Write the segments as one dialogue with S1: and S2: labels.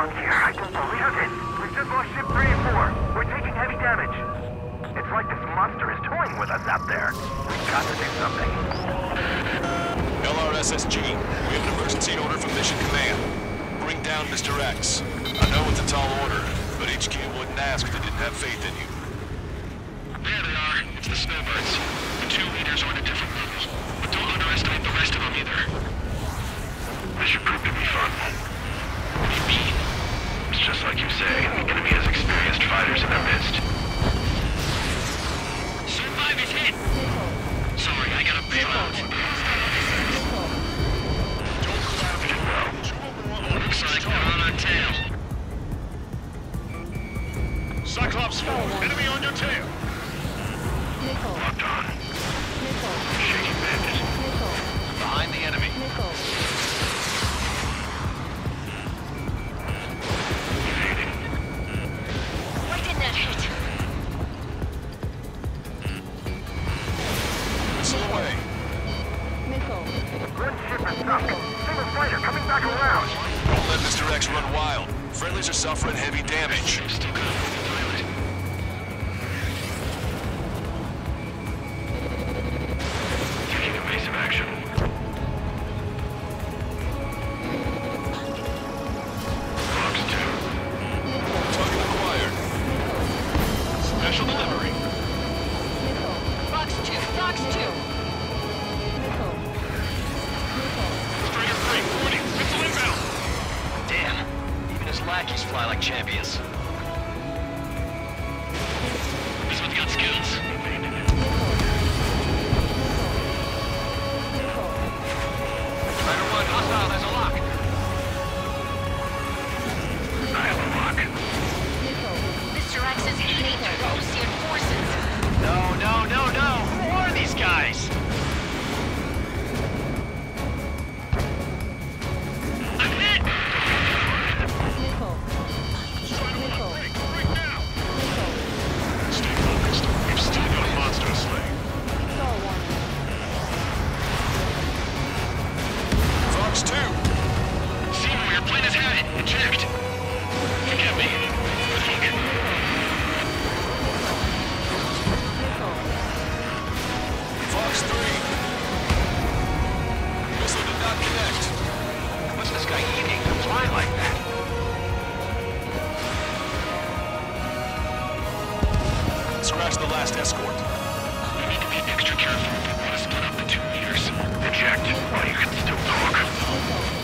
S1: wrong here? I don't believe it. We've just lost ship three and four. We're taking heavy damage. It's like this monster is toying with us out there. We've got to do something.
S2: LRSSG, we have an emergency order from Mission Command. Bring down Mr. X. I know it's a tall order, but HQ wouldn't ask if they didn't have faith in you.
S3: There they are. It's the snowbirds. The two leaders are on a different level. But don't underestimate the rest of them either.
S1: This should prove to be fun.
S2: Cyclops 4, enemy on your tail. Nickel.
S1: Locked on. Shaky bandit.
S2: Behind the enemy.
S4: Why didn't that hit?
S2: Away.
S1: Good ship is. Single fighter coming back around.
S2: Don't let Mr. X run wild. Friendlies are suffering heavy damage.
S5: Lackeys fly like champions.
S2: Scratch the last escort.
S3: We need to be extra careful if we want to split up the two leaders.
S1: Eject while you can still talk.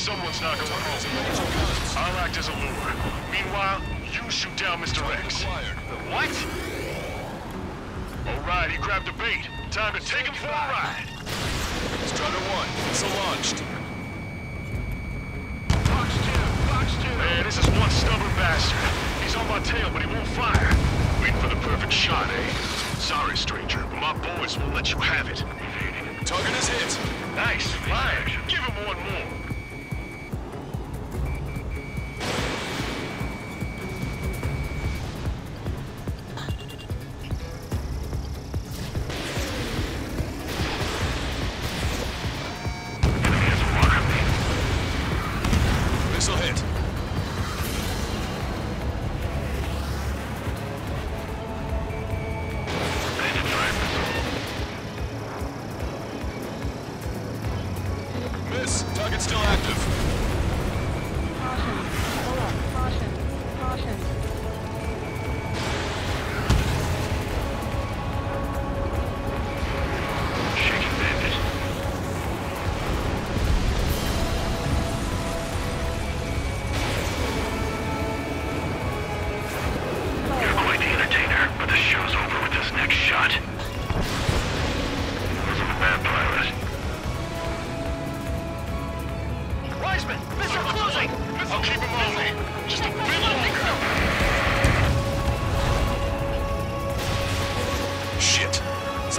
S2: Someone's not going home. I'll act as a lure. Meanwhile, you shoot down Mr. X.
S5: What?
S2: All right, he grabbed the bait. Time to take him for a ride. Strider 1, missile launched. Fox 2, Fox 2. Man, this is one stubborn bastard. He's on my tail, but he won't fire. Waiting for the perfect shot, eh? Sorry, stranger, but my boys won't let you have it. Target is hit. Nice, fire. Give him one more.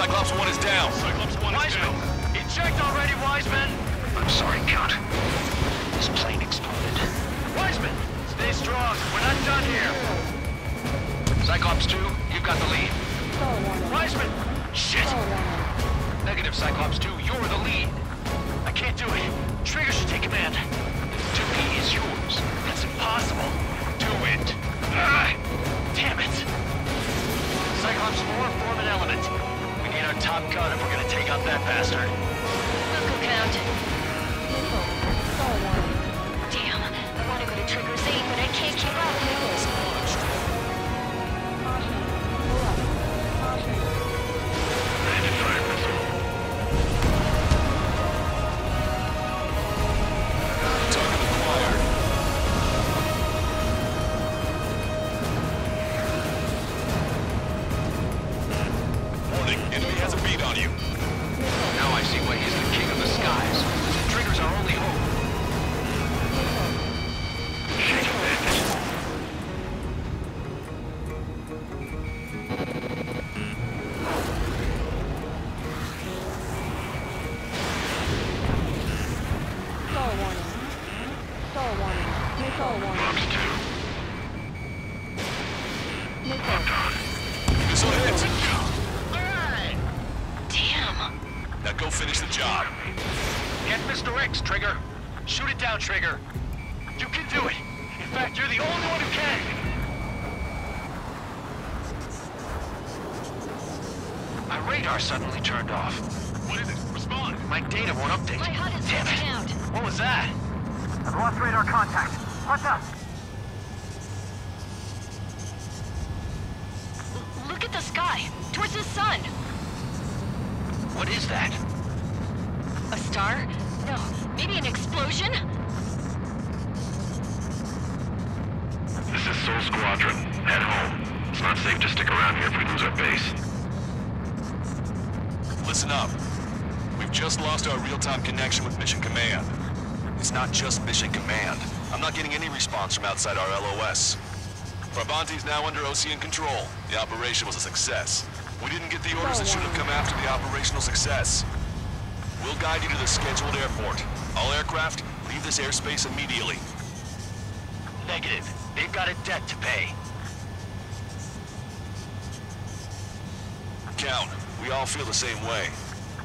S2: Cyclops 1 is down. Cyclops 1 is down.
S5: Eject already, Wiseman!
S3: I'm sorry, Count. This plane exploded.
S5: Wiseman! Stay strong. We're not done here. Cyclops 2, you've got the lead. Wiseman! Shit! Negative, Cyclops 2, you're the lead. I can't do it. Trigger should take command. 2P is yours. That's impossible. Do it. Ah, damn it. Cyclops 4, form an element. Top gun if we're gonna take out that bastard.
S4: Local count. Oh, oh, oh. Damn, I want to go to Trigger's 8, but I can't keep up.
S6: Missile warning. Missile.
S2: Missile hit.
S4: Damn.
S2: Now go finish the job.
S5: Get Mr. X, Trigger. Shoot it down, Trigger. You can do it. In fact, you're the only one who can. My radar suddenly turned off.
S2: What is it? Respond.
S5: My data won't update.
S4: My HUD is
S5: Damn it.
S4: out.
S5: What was that?
S1: I've lost radar contact. What's up?
S4: L- Look at the sky. Towards the sun.
S5: What is that?
S4: A star? No. Maybe an explosion?
S3: This is Sol Squadron. Head home. It's not safe to stick around here if we lose our base.
S2: Listen up. We've just lost our real-time connection with Mission Command. It's not just Mission Command. I'm not getting any response from outside our LOS. Farbanti's now under Osean control. The operation was a success. We didn't get the orders that oh, should have come after the operational success. We'll guide you to the scheduled airport. All aircraft, leave this airspace immediately.
S5: Negative. They've got a debt to pay.
S2: Count, we all feel the same way.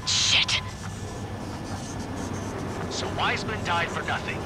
S4: Shit.
S5: So Wiseman died for nothing.